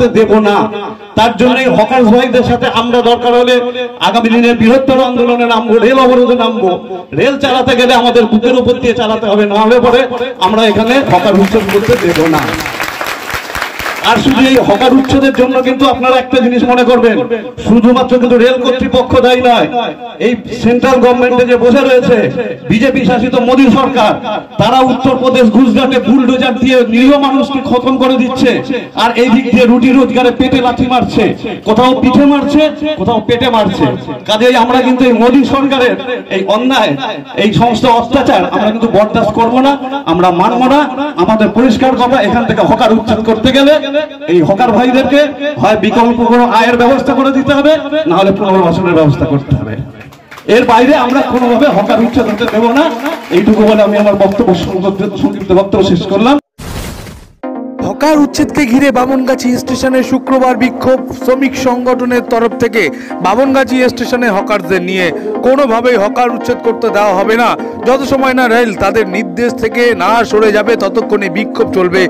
হতে দেব না। তার জন্য হকার ভাইদের সাথে আমরা দরকার হলে আগামী দিনের বৃহত্তর আন্দোলনে নামবো, রেল অবরোধে নামবো। রেল চালাতে গেলে আমাদের বুকের উপর দিয়ে চালাতে হবে, না হলে পরে আমরা এখানে হকার উৎসব করতে দেব না। আর শুধু এই হকার উচ্ছেদের জন্য কিন্তু আপনারা একটা জিনিস মনে করবেন, শুধুমাত্র কিন্তু রেল কর্তৃপক্ষ দায়ী নয়, এই সেন্ট্রাল গভর্নমেন্টে যে বসে রয়েছে, বিজেপি শাসিত মোদী সরকার, তারা উত্তরপ্রদেশ, গুজরাটে বুলডোজার দিয়ে নিরীহ মানুষকে খতম করে দিচ্ছে, আর এই দিক দিয়ে রুটি রোজগারে পেটে লাথি মারছে, কোথাও পিঠে মারছে, কোথাও পেটে মারছে। কাজেই আমরা কিন্তু এই মোদী সরকারের এই অন্যায়, এই সমস্ত অত্যাচার আমরা কিন্তু বরদাস্ত করব না, আমরা মানব না, আমাদের পরিষ্কার কথা, এখান থেকে হকার উচ্ছেদ করতে গেলে এই হকার ভাইদেরকে হয় বিকল্প কোনো আয়ের ব্যবস্থা করে দিতে হবে না হলে পুনর্বাসনের ব্যবস্থা করতে হবে। এর বাইরে আমরা কোনোভাবে হকার উচ্ছেদ হতে দেবো না। এইটুকু বলে আমি আমার বক্তব্য সংক্ষিপ্ত- বক্তব্য শেষ করলাম। হকার উচ্ছেদকে ঘিরে বামনগাছি স্টেশনে শুক্রবার বিক্ষোভ শ্রমিক সংগঠনের তরফ থেকে। বামনগাছি স্টেশনে হকারদের নিয়ে কোনোভাবেই হকার উচ্ছেদ করতে দেওয়া হবে না। যত সময় না রেল তাদের নির্দেশ থেকে না সরে যাবে, ততক্ষণে বিক্ষোভ চলবে।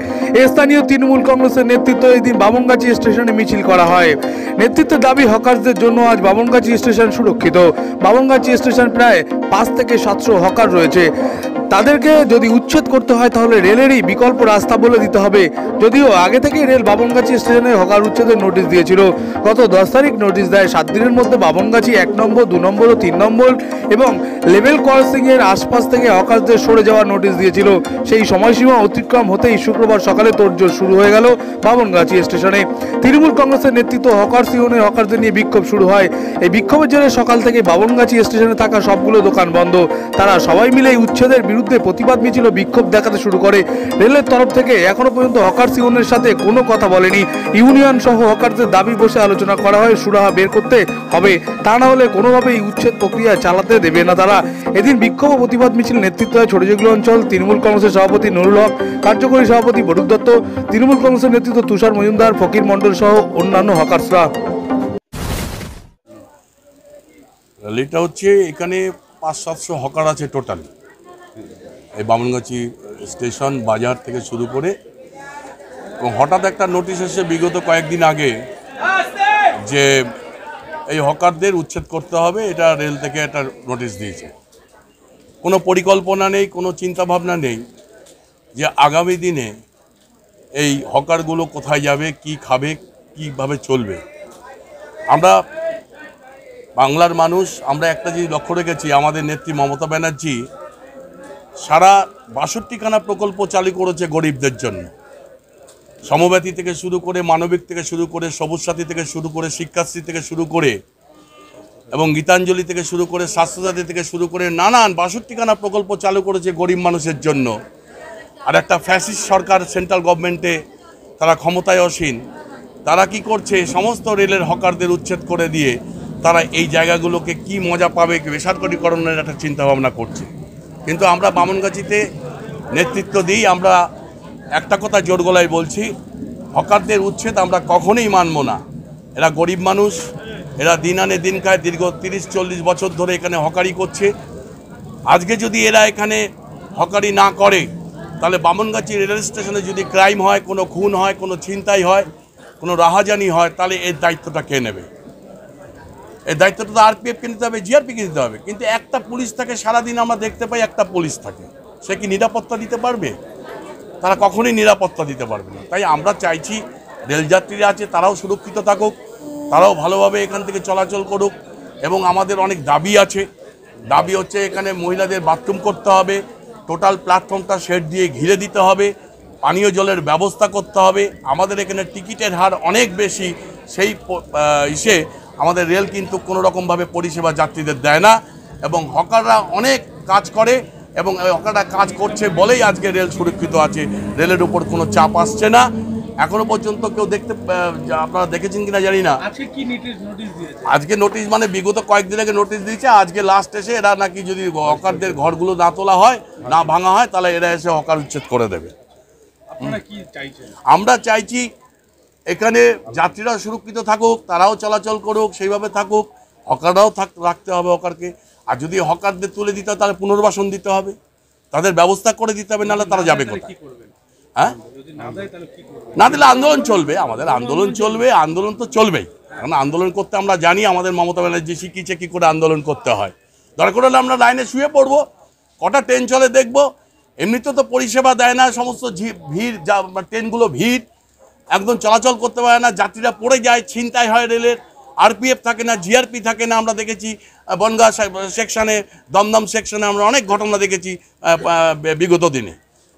স্থানীয় তৃণমূল কংগ্রেসের নেতৃত্বে এই দিন বামনগাছি স্টেশনে মিছিল করা হয়। নেতৃত্বের দাবি, হকারদের জন্য আজ বামনগাছি স্টেশন সুরক্ষিত। বামনগাছি স্টেশন প্রায় পাঁচ থেকে সাতশো হকার রয়েছে। তাদেরকে যদি উচ্ছেদ করতে হয়, তাহলে রেলেরই বিকল্প রাস্তা বলে দিতে হবে। যদিও আগে থেকেই রেল বাবনগাছি স্টেশনে হকার উচ্ছেদের নোটিশ দিয়েছিল। গত দশ তারিখ নোটিশ দেয়, সাত দিনের মধ্যে বাবনগাছি এক নম্বর, দু নম্বর ও তিন নম্বর এবং লেভেল ক্রসিং এর আশপাশ থেকে হকারদের সরে যাওয়ার নোটিশ দিয়েছিল। সেই সময়সীমা অতিক্রম হতেই শুক্রবার সকালে তোড়জোড় শুরু হয়ে গেল বাবনগাছি স্টেশনে। তৃণমূল কংগ্রেসের নেতৃত্ব হকার সিউনের হকারদের নিয়ে বিক্ষোভ শুরু হয়। এই বিক্ষোভের জন্য সকাল থেকে বাবনগাছি স্টেশনে থাকা সবগুলো দোকান বন্ধ। তারা সবাই মিলে উচ্ছেদের বিরুদ্ধে প্রতিবাদ মিছিল বিক্ষোভ দেখাতে শুরু করে। রেলের তরফ থেকে এখনও পর্যন্ত হকার ইউনিয়নের সাথে কোনো কথা বলেনি। ইউনিয়ন সহ হকারদের দাবি বসে আলোচনা করা হয়, সুরাহা বের করতে হবে। তা না হলে কোনোভাবেই উচ্ছেদ প্রক্রিয়া চালাতে দেবে না তারা। এদিন বিক্ষোভ ও প্রতিবাদ মিছিল নেতৃত্ব হয় ছোটজেগুলো অঞ্চল তৃণমূল কংগ্রেসের সভাপতি নুরুল হক, কার্যকরী সভাপতি বরুক দত্ত, তৃণমূল কংগ্রেসের নেতৃত্ব তুষার মজুমদার, ফকির মণ্ডল সহ অন্যান্য হকার্সরা। র্যালিটা হচ্ছে এখানে পাঁচ সাতশো হকার আছে টোটাল। এই বামনগাছি স্টেশন বাজার থেকে শুরু করে এবং হঠাৎ একটা নোটিশ এসে বিগত কয়েকদিন আগে যে এই হকারদের উচ্ছেদ করতে হবে, এটা রেল থেকে একটা নোটিশ দিয়েছে। কোনো পরিকল্পনা নেই, কোনো চিন্তাভাবনা নেই যে আগামী দিনে এই হকারগুলো কোথায় যাবে, কি খাবে, কীভাবে চলবে। আমরা বাংলার মানুষ, আমরা একটা জিনিস লক্ষ্য রেখেছি, আমাদের নেত্রী মমতা ব্যানার্জি সারা বাষট্টিখানা প্রকল্প চালু করেছে গরিবদের জন্য। সমব্যাথী থেকে শুরু করে মানবিক থেকে শুরু করে সবুজ সাথী থেকে শুরু করে শিক্ষাশ্রী থেকে শুরু করে এবং গীতাঞ্জলি থেকে শুরু করে স্বাস্থ্যসাথী থেকে শুরু করে নানান বাষট্টিখানা প্রকল্প চালু করেছে গরিব মানুষের জন্য। আর একটা ফ্যাসিস্ট সরকার সেন্ট্রাল গভর্নমেন্টে তারা ক্ষমতায় অসীন। তারা কি করছে? সমস্ত রেলের হকারদের উচ্ছেদ করে দিয়ে তারা এই জায়গাগুলোকে কি মজা পাবে? বেসরকারিকরণের একটা চিন্তাভাবনা করছে। কিন্তু আমরা বামনগাছিতে নেতৃত্ব দিই, আমরা একটা কথা জোর গলায় বলছি, হকারদের উচ্ছেদ আমরা কখনোই মানব না। এরা গরিব মানুষ, এরা দিন আনে দিন খায়, দীর্ঘ তিরিশ, চল্লিশ বছর ধরে এখানে হকারি করছে। আজকে যদি এরা এখানে হকারি না করে, তাহলে বামনগাছি রেল স্টেশনে যদি ক্রাইম হয়, কোনো খুন হয়, কোনো ছিনতাই হয়, কোনো রাহাজানি হয়, তাহলে এর দায়িত্বটা কে নেবে? এই দায়িত্বটা তো আরপিএফকে নিতে হবে জিআরপিকে নিতে হবে। কিন্তু একটা পুলিশ থাকে, সারাদিন আমরা দেখতে পাই একটা পুলিশ থাকে। সে কি নিরাপত্তা দিতে পারবে? তারা কখনোই নিরাপত্তা দিতে পারবে না। তাই আমরা চাইছি রেলযাত্রীরা আছে, তারাও সুরক্ষিত থাকুক, তারাও ভালোভাবে এখান থেকে চলাচল করুক এবং আমাদের অনেক দাবি আছে। দাবি হচ্ছে এখানে মহিলাদের বাথরুম করতে হবে, টোটাল প্ল্যাটফর্মটা শেড দিয়ে ঘিরে দিতে হবে, পানীয় জলের ব্যবস্থা করতে হবে। আমাদের এখানে টিকিটের হার অনেক বেশি, সেই ইসে আমাদের রেল কিন্তু কোনো রকমভাবে পরিষেবা যাত্রীদের দেয় না এবং হকাররা অনেক কাজ করে এবং হকাররা কাজ করছে বলেই আজকে রেল সুরক্ষিত আছে। রেলের উপর কোনো চাপ আসছে না। এখনও পর্যন্ত কেউ দেখতে আপনারা দেখেছেন কিনা জানি না। আজকে নোটিশ মানে বিগত কয়েকদিন আগে নোটিশ দিয়েছে আজকে লাস্ট এসে এরা নাকি যদি হকারদের ঘরগুলো না তোলা হয় না ভাঙা হয় তাহলে এরা এসে হকার উচ্ছেদ করে দেবে। আমরা চাইছি এখানে যাত্রীরা সুরক্ষিত থাকুক, তারাও চলাচল করুক, সেইভাবে থাকুক, হকাররাও থাক রাখতে হবে হকারকে। আর যদি হকারদের তুলে দিতে হয়, তাহলে পুনর্বাসন দিতে হবে। তাদের ব্যবস্থা করে দিতে হবে, নাহলে তারা যাবে কোথায়? হ্যাঁ? না দিলে আন্দোলন চলবে, আমাদের আন্দোলন চলবে, আন্দোলন তো চলবেই। কারণ আন্দোলন করতে আমরা জানি, আমাদের মমতা ব্যানার্জি শিখিয়েছে কী করে আন্দোলন করতে হয়। দরকার হলে আমরা লাইনে শুয়ে পড়ব, কটা ট্রেন চলে দেখব, এমনিতে তো পরিষেবা দেয় না, সমস্ত ভিড়, যা ট্রেনগুলো ভিড়। একদম চলাচল করতে পারে না, যাত্রীরা পড়ে যায়, ছিনতাই হয় রেলের, আরপিএফ থাকে না, জিআরপি থাকে না, আমরা দেখেছি বনগাঁ সেকশনে, দমদম সেকশনে আমরা অনেক ঘটনা দেখেছি বিগত দিনে।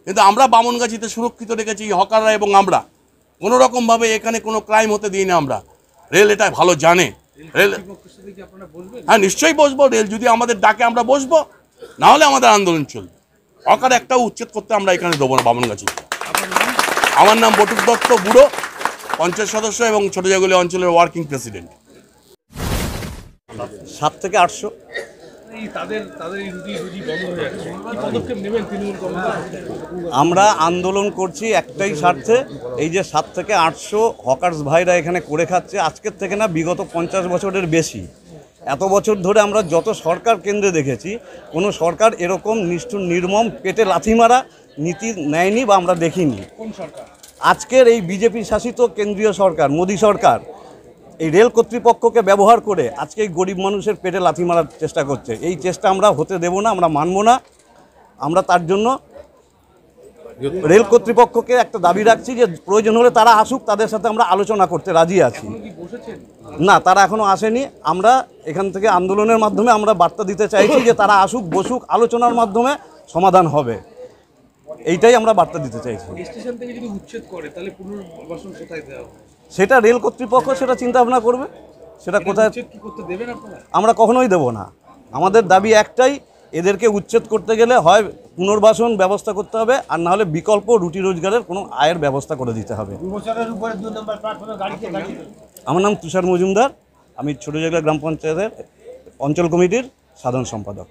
কিন্তু আমরা বামনগাছিতে সুরক্ষিত রেখেছি, হকাররা এবং আমরা। কোনো রকমভাবে এখানে কোনো ক্রাইম হতে দিই না আমরা। রেল এটা ভালো জানে। রেল হ্যাঁ নিশ্চয়ই বসবো। রেল যদি আমাদের ডাকে, আমরা বসবো। না হলে আমাদের আন্দোলন চলবে। হকার একটাও উচ্ছেদ করতে আমরা এখানে দেবো না বামনগাছি আমার নাম বটুক দত্ত বুড়ো পঞ্চায়েত সদস্য এবং ছোট জাগুলি অঞ্চলের ওয়ার্কিং প্রেসিডেন্ট সাত থেকে আটশো। আমরা আন্দোলন করছি একটাই স্বার্থে এই যে সাত থেকে আটশো হকার্স ভাইরা এখানে করে খাচ্ছে আজকের থেকে না বিগত পঞ্চাশ বছরের বেশি। এত বছর ধরে আমরা যত সরকার কেন্দ্রে দেখেছি কোনো সরকার এরকম নিষ্ঠুর নির্মম পেটে লাথি মারা নীতি নেয়নি বা আমরা দেখিনি। কোন সরকার? আজকের এই বিজেপি শাসিত কেন্দ্রীয় সরকার মোদী সরকার এই রেল কর্তৃপক্ষকে ব্যবহার করে আজকে এই গরিব মানুষের পেটে লাথি মারার চেষ্টা করছে। এই চেষ্টা আমরা হতে দেব না আমরা মানব না। আমরা তার জন্য রেল কর্তৃপক্ষকে একটা দাবি রাখছি যে প্রয়োজন হলে তারা আসুক তাদের সাথে আমরা আলোচনা করতে রাজি আছি। না তারা এখনও আসেনি। আমরা এখান থেকে আন্দোলনের মাধ্যমে আমরা বার্তা দিতে চাইছি যে তারা আসুক বসুক আলোচনার মাধ্যমে সমাধান হবে। এইটাই আমরা বার্তা দিতে চাইছি। স্টেশন থেকে যদি উচ্ছেদ করে তাহলে পুনর্বাসন কোথায় দেওয়া সেটা রেল কর্তৃপক্ষ সেটা চিন্তা ভাবনা করবে। সেটা কোথায় আমরা কখনোই দেব না। আমাদের দাবি একটাই এদেরকে উচ্ছেদ করতে গেলে হয় পুনর্বাসন ব্যবস্থা করতে হবে আর না হলে বিকল্প রুটি রোজগারের কোনো আয়ের ব্যবস্থা করে দিতে হবে। আমার নাম তুষার মজুমদার আমি ছোটো জায়গা গ্রাম পঞ্চায়েতের অঞ্চল কমিটির সাধারণ সম্পাদক।